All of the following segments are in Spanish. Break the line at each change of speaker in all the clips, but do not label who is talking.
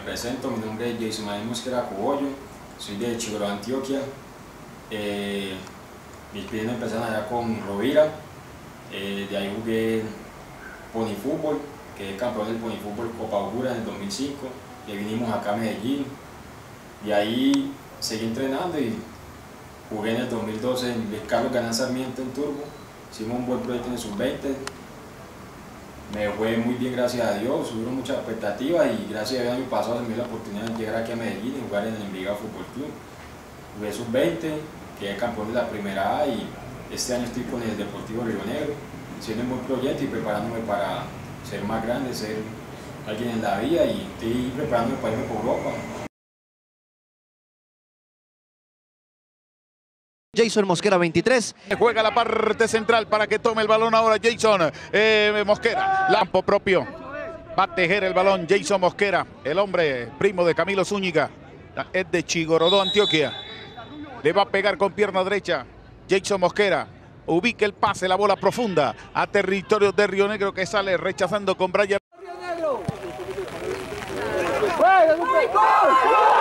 presento, mi nombre es Jason Manuel Mosquera Cobollo, soy de Chigoro, Antioquia. Eh, mis piernas empezaron allá con Rovira, eh, de ahí jugué Pony Fútbol, quedé campeón del Pony Fútbol Copa Augura en el 2005, y vinimos acá a Medellín, y ahí seguí entrenando y jugué en el 2012 en Carlos Ganan Sarmiento en Turbo, hicimos un buen proyecto en el Sub-20, me fue muy bien gracias a Dios, hubo muchas expectativas y gracias a Dios pasado se me dio la oportunidad de llegar aquí a Medellín y jugar en el Envigado Fútbol Club. Jugué sub-20, quedé campeón de la primera A y este año estoy con el Deportivo Río Negro, haciendo un buen proyecto y preparándome para ser más grande, ser alguien en la vida y estoy preparándome para irme por Europa.
Jason Mosquera 23.
Juega la parte central para que tome el balón ahora Jason eh, Mosquera. Lampo propio. Va a tejer el balón Jason Mosquera, el hombre primo de Camilo Zúñiga. Es de Chigorodó, Antioquia. Le va a pegar con pierna derecha Jason Mosquera. Ubica el pase, la bola profunda a territorio de Río Negro que sale rechazando con Brian.
Bien, Mosquera,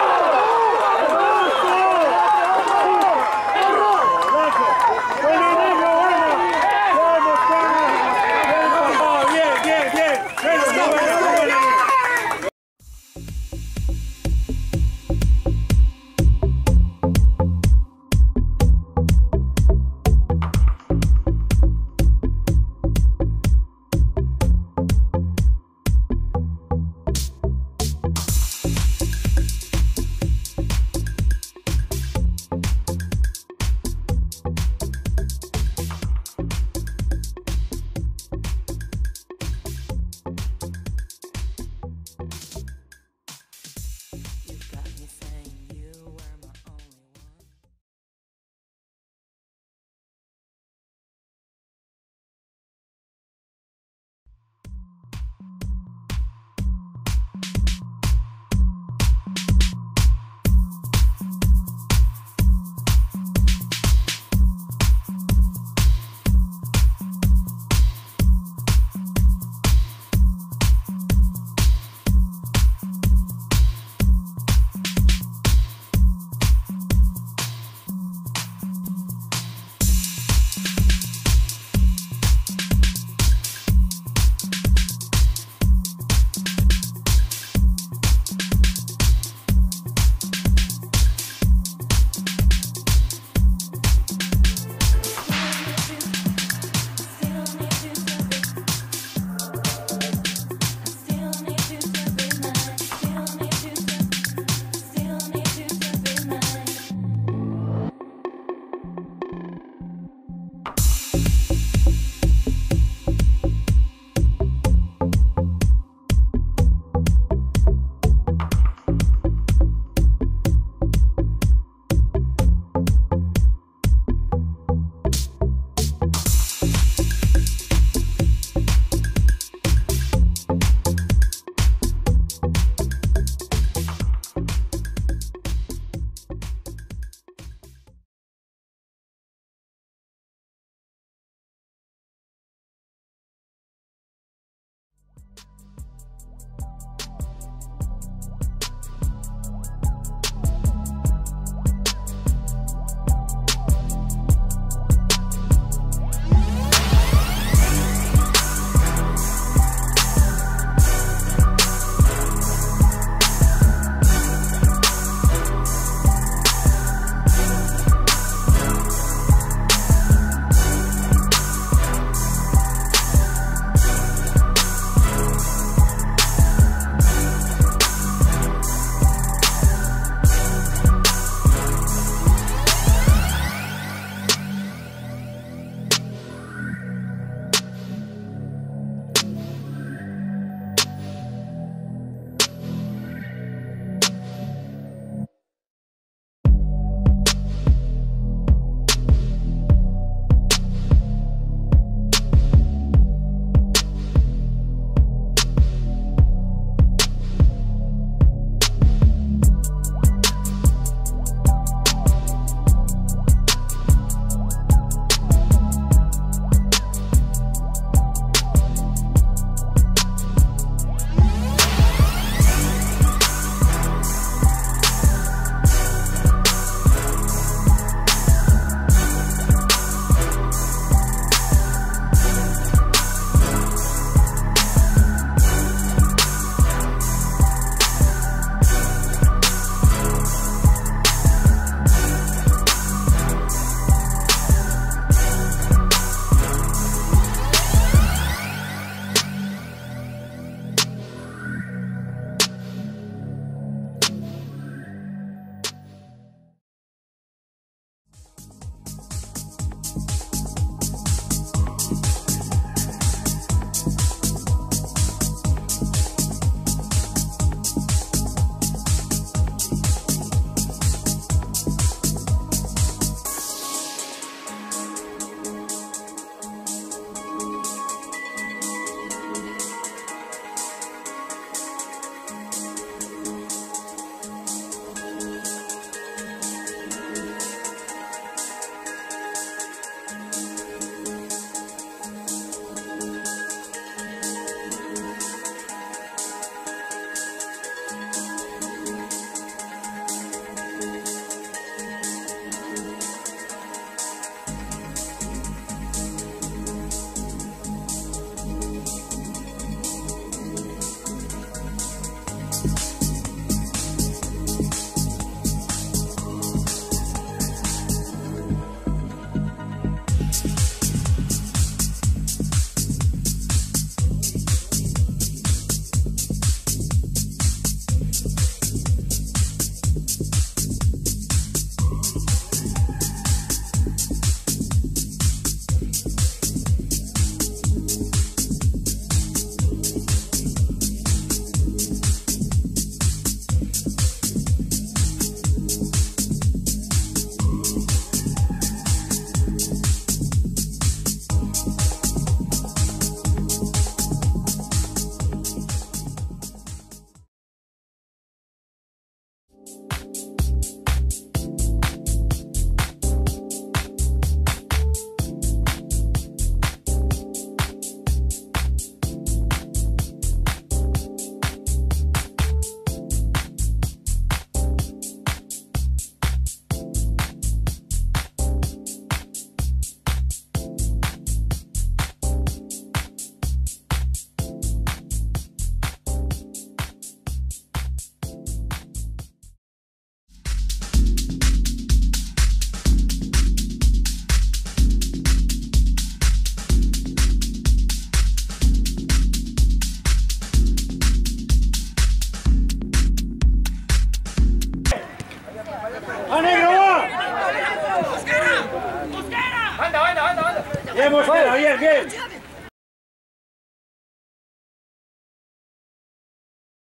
bien, bien.